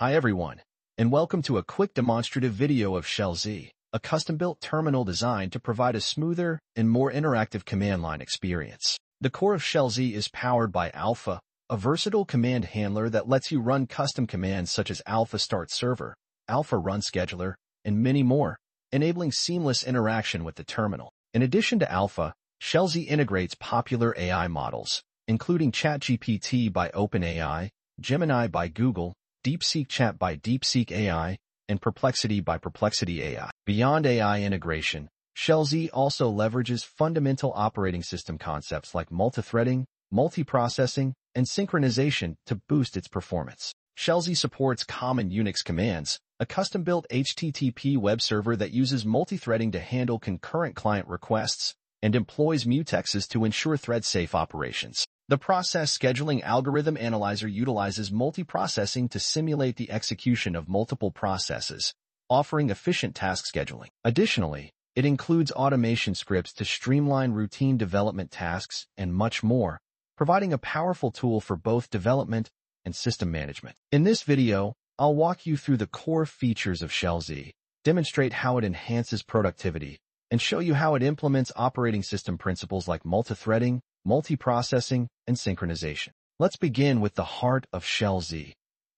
Hi everyone, and welcome to a quick demonstrative video of Shell Z, a custom-built terminal designed to provide a smoother and more interactive command line experience. The core of Shell Z is powered by Alpha, a versatile command handler that lets you run custom commands such as Alpha Start Server, Alpha Run Scheduler, and many more, enabling seamless interaction with the terminal. In addition to Alpha, Shell Z integrates popular AI models, including ChatGPT by OpenAI, Gemini by Google, DeepSeek Chat by DeepSeek AI, and Perplexity by Perplexity AI. Beyond AI integration, Shell Z also leverages fundamental operating system concepts like multithreading, multiprocessing, and synchronization to boost its performance. Shell Z supports common Unix commands, a custom-built HTTP web server that uses multithreading to handle concurrent client requests, and employs mutexes to ensure thread-safe operations. The process scheduling algorithm analyzer utilizes multiprocessing to simulate the execution of multiple processes, offering efficient task scheduling. Additionally, it includes automation scripts to streamline routine development tasks and much more, providing a powerful tool for both development and system management. In this video, I'll walk you through the core features of Shell Z, demonstrate how it enhances productivity, and show you how it implements operating system principles like multithreading, multiprocessing, and synchronization. Let's begin with the heart of Shell Z,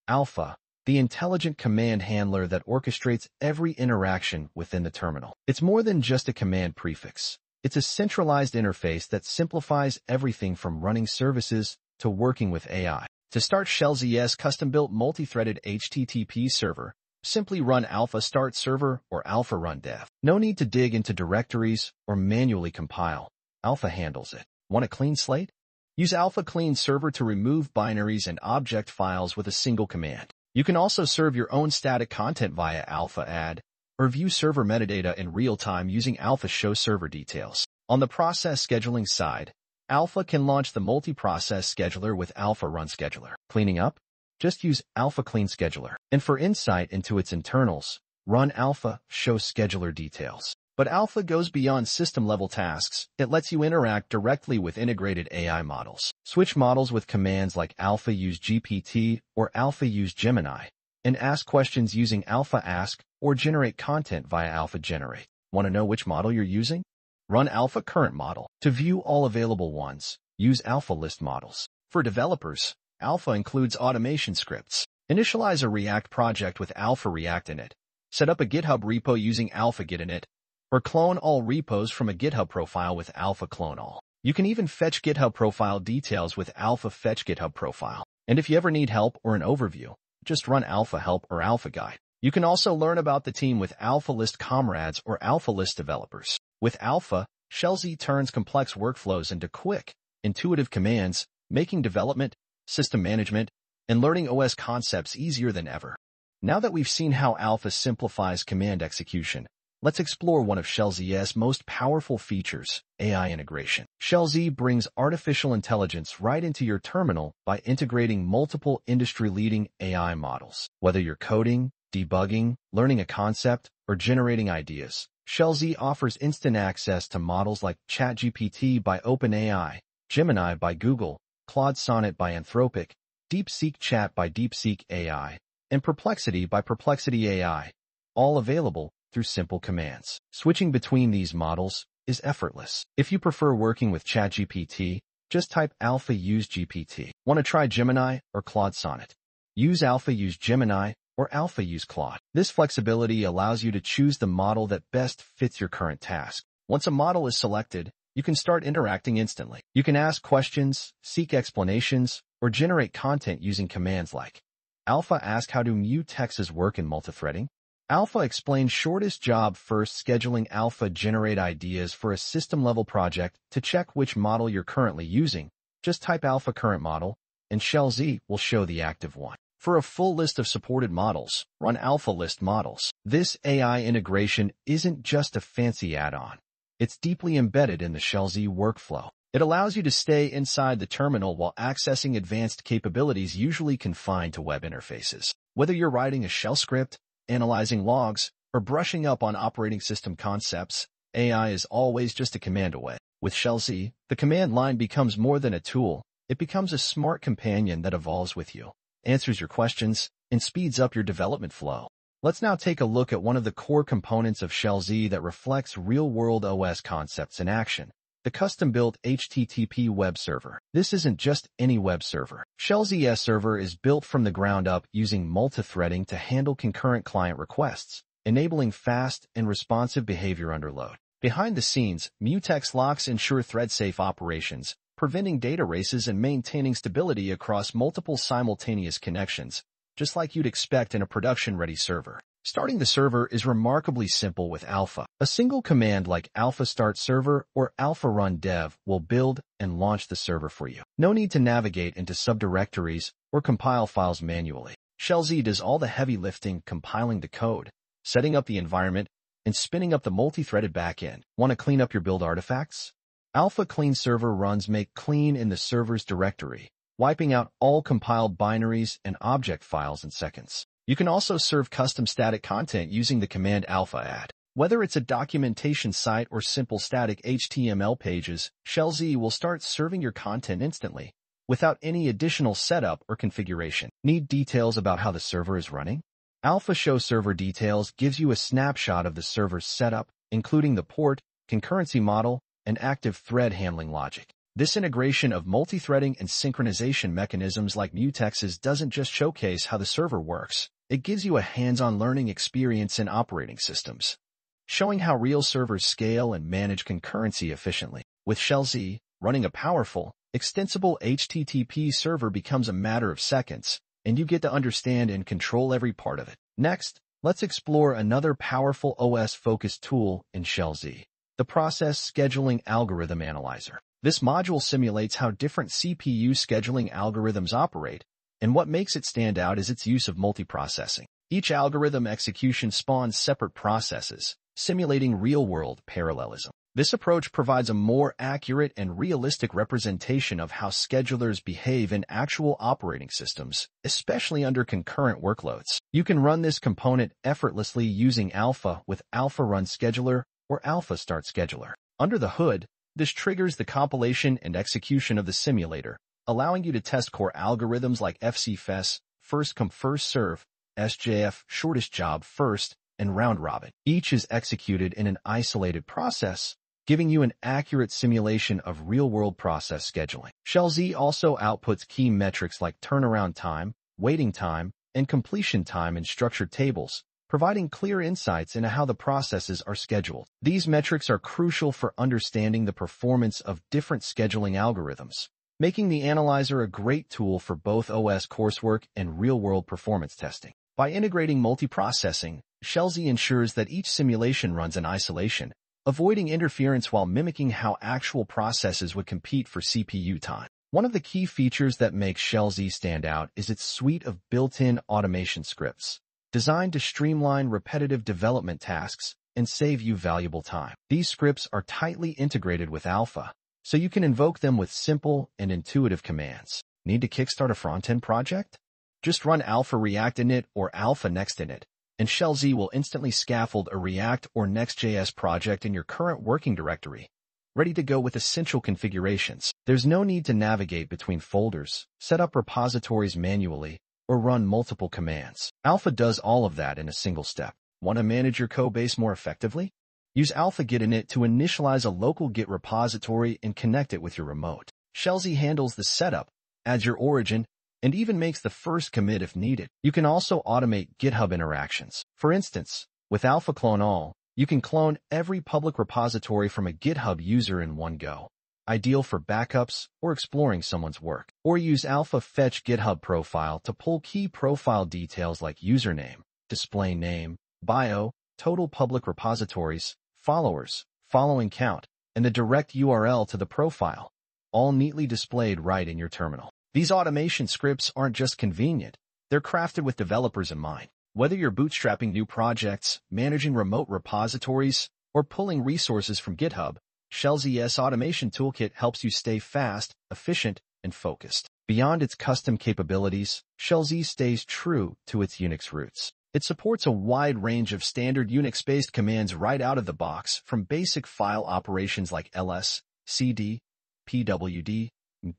Alpha, the intelligent command handler that orchestrates every interaction within the terminal. It's more than just a command prefix. It's a centralized interface that simplifies everything from running services to working with AI. To start Shell Z's custom-built multi-threaded HTTP server, simply run alpha start server or alpha run dev. No need to dig into directories or manually compile. Alpha handles it. Want a clean slate? Use alpha clean server to remove binaries and object files with a single command. You can also serve your own static content via alpha add or view server metadata in real time using alpha show server details. On the process scheduling side, Alpha can launch the multi-process scheduler with Alpha Run Scheduler. Cleaning up? Just use Alpha Clean Scheduler. And for insight into its internals, run Alpha Show Scheduler Details. But Alpha goes beyond system-level tasks. It lets you interact directly with integrated AI models. Switch models with commands like Alpha Use GPT or Alpha Use Gemini, and ask questions using Alpha Ask or generate content via Alpha Generate. Want to know which model you're using? Run Alpha Current Model. To view all available ones, use Alpha List models. For developers, Alpha includes automation scripts. Initialize a React project with Alpha React init. Set up a GitHub repo using Alpha Git init, or clone all repos from a GitHub profile with Alpha Clone All. You can even fetch GitHub profile details with Alpha Fetch GitHub Profile. And if you ever need help or an overview, just run Alpha Help or Alpha Guide. You can also learn about the team with Alpha List Comrades or Alpha List developers. With Alpha, Shell Z turns complex workflows into quick, intuitive commands, making development, system management, and learning OS concepts easier than ever. Now that we've seen how Alpha simplifies command execution, let's explore one of Shell Z's most powerful features, AI integration. Shell Z brings artificial intelligence right into your terminal by integrating multiple industry-leading AI models. Whether you're coding, debugging, learning a concept, or generating ideas, Shell Z offers instant access to models like ChatGPT by OpenAI, Gemini by Google, Claude Sonnet by Anthropic, DeepSeek Chat by DeepSeek AI, and Perplexity by Perplexity AI, all available through simple commands. Switching between these models is effortless. If you prefer working with ChatGPT, just type Alpha Use GPT. Want to try Gemini or Claude Sonnet? Use Alpha Use Gemini or Alpha use Claude. This flexibility allows you to choose the model that best fits your current task. Once a model is selected, you can start interacting instantly. You can ask questions, seek explanations, or generate content using commands like Alpha ask how do mutexes work in multithreading. Alpha explain shortest job first scheduling Alpha generate ideas for a system-level project to check which model you're currently using. Just type Alpha current model, and Shell Z will show the active one. For a full list of supported models, run Alpha List models. This AI integration isn't just a fancy add-on. It's deeply embedded in the Shell Z workflow. It allows you to stay inside the terminal while accessing advanced capabilities usually confined to web interfaces. Whether you're writing a shell script, analyzing logs, or brushing up on operating system concepts, AI is always just a command away. With Shell Z, the command line becomes more than a tool. It becomes a smart companion that evolves with you answers your questions, and speeds up your development flow. Let's now take a look at one of the core components of Shell Z that reflects real-world OS concepts in action, the custom-built HTTP web server. This isn't just any web server. Shell-Z's server is built from the ground up using multi-threading to handle concurrent client requests, enabling fast and responsive behavior under load. Behind the scenes, Mutex locks ensure thread-safe operations, preventing data races and maintaining stability across multiple simultaneous connections, just like you'd expect in a production-ready server. Starting the server is remarkably simple with Alpha. A single command like alpha start server or alpha run dev will build and launch the server for you. No need to navigate into subdirectories or compile files manually. Shell-Z does all the heavy lifting compiling the code, setting up the environment, and spinning up the multi-threaded backend. Want to clean up your build artifacts? Alpha Clean Server runs make clean in the server's directory, wiping out all compiled binaries and object files in seconds. You can also serve custom static content using the command alpha add. Whether it's a documentation site or simple static HTML pages, Shell-Z will start serving your content instantly, without any additional setup or configuration. Need details about how the server is running? Alpha Show Server Details gives you a snapshot of the server's setup, including the port, concurrency model, and active thread handling logic. This integration of multi-threading and synchronization mechanisms like mutexes doesn't just showcase how the server works, it gives you a hands-on learning experience in operating systems, showing how real servers scale and manage concurrency efficiently. With Shell-Z, running a powerful, extensible HTTP server becomes a matter of seconds, and you get to understand and control every part of it. Next, let's explore another powerful OS-focused tool in Shell-Z, the Process Scheduling Algorithm Analyzer. This module simulates how different CPU scheduling algorithms operate, and what makes it stand out is its use of multiprocessing. Each algorithm execution spawns separate processes, simulating real-world parallelism. This approach provides a more accurate and realistic representation of how schedulers behave in actual operating systems, especially under concurrent workloads. You can run this component effortlessly using Alpha with Alpha Run Scheduler or Alpha Start Scheduler. Under the hood, this triggers the compilation and execution of the simulator, allowing you to test core algorithms like FCFS, first come first serve, SJF, shortest job first, and round robin. Each is executed in an isolated process, giving you an accurate simulation of real-world process scheduling. Shell-Z also outputs key metrics like turnaround time, waiting time, and completion time in structured tables, providing clear insights into how the processes are scheduled. These metrics are crucial for understanding the performance of different scheduling algorithms, making the analyzer a great tool for both OS coursework and real-world performance testing. By integrating multiprocessing, Shell-Z ensures that each simulation runs in isolation, avoiding interference while mimicking how actual processes would compete for CPU time. One of the key features that makes Shell-Z stand out is its suite of built-in automation scripts designed to streamline repetitive development tasks and save you valuable time. These scripts are tightly integrated with Alpha, so you can invoke them with simple and intuitive commands. Need to kickstart a front-end project? Just run Alpha React init or Alpha Next init, and Shell-Z will instantly scaffold a React or Next.js project in your current working directory, ready to go with essential configurations. There's no need to navigate between folders, set up repositories manually, or run multiple commands. Alpha does all of that in a single step. Want to manage your code base more effectively? Use Alpha Git init to initialize a local Git repository and connect it with your remote. Shell-Z handles the setup, adds your origin, and even makes the first commit if needed. You can also automate GitHub interactions. For instance, with Alpha Clone All, you can clone every public repository from a GitHub user in one go ideal for backups or exploring someone's work. Or use Alpha Fetch GitHub profile to pull key profile details like username, display name, bio, total public repositories, followers, following count, and the direct URL to the profile, all neatly displayed right in your terminal. These automation scripts aren't just convenient, they're crafted with developers in mind. Whether you're bootstrapping new projects, managing remote repositories, or pulling resources from GitHub, Shell-Z's Automation Toolkit helps you stay fast, efficient, and focused. Beyond its custom capabilities, Shell-Z stays true to its Unix roots. It supports a wide range of standard Unix-based commands right out of the box, from basic file operations like ls, cd, pwd,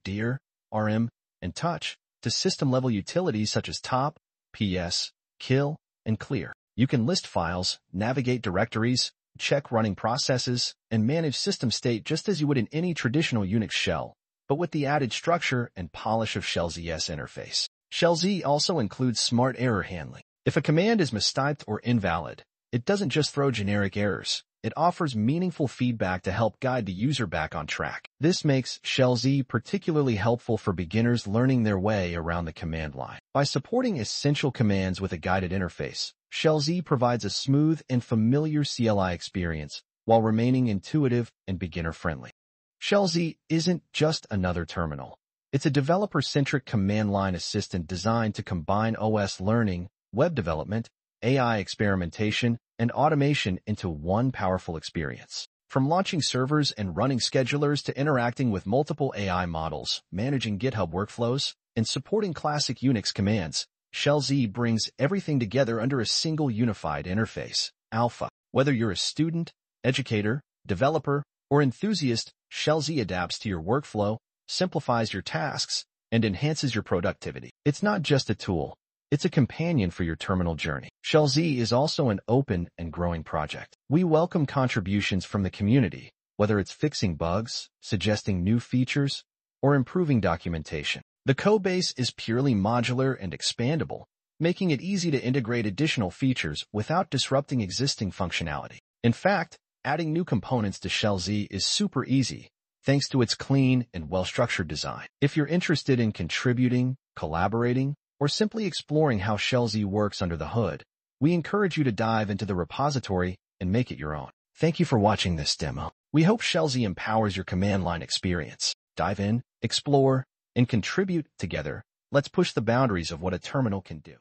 dir, rm, and touch, to system-level utilities such as top, PS, kill, and clear. You can list files, navigate directories, check running processes, and manage system state just as you would in any traditional Unix shell, but with the added structure and polish of Shell Z's interface. Shell Z also includes smart error handling. If a command is mistyped or invalid, it doesn't just throw generic errors. It offers meaningful feedback to help guide the user back on track. This makes Shell Z particularly helpful for beginners learning their way around the command line. By supporting essential commands with a guided interface, Shell Z provides a smooth and familiar CLI experience while remaining intuitive and beginner-friendly. Shell Z isn't just another terminal. It's a developer-centric command line assistant designed to combine OS learning, web development, AI experimentation, and automation into one powerful experience. From launching servers and running schedulers to interacting with multiple AI models, managing GitHub workflows, and supporting classic Unix commands, Shell Z brings everything together under a single unified interface, Alpha. Whether you're a student, educator, developer, or enthusiast, Shell Z adapts to your workflow, simplifies your tasks, and enhances your productivity. It's not just a tool. It's a companion for your terminal journey. Shell Z is also an open and growing project. We welcome contributions from the community, whether it's fixing bugs, suggesting new features, or improving documentation. The codebase is purely modular and expandable, making it easy to integrate additional features without disrupting existing functionality. In fact, adding new components to Shell Z is super easy, thanks to its clean and well-structured design. If you're interested in contributing, collaborating, or simply exploring how Shell Z works under the hood, we encourage you to dive into the repository and make it your own. Thank you for watching this demo. We hope Shell Z empowers your command line experience. Dive in, explore, and contribute together. Let's push the boundaries of what a terminal can do.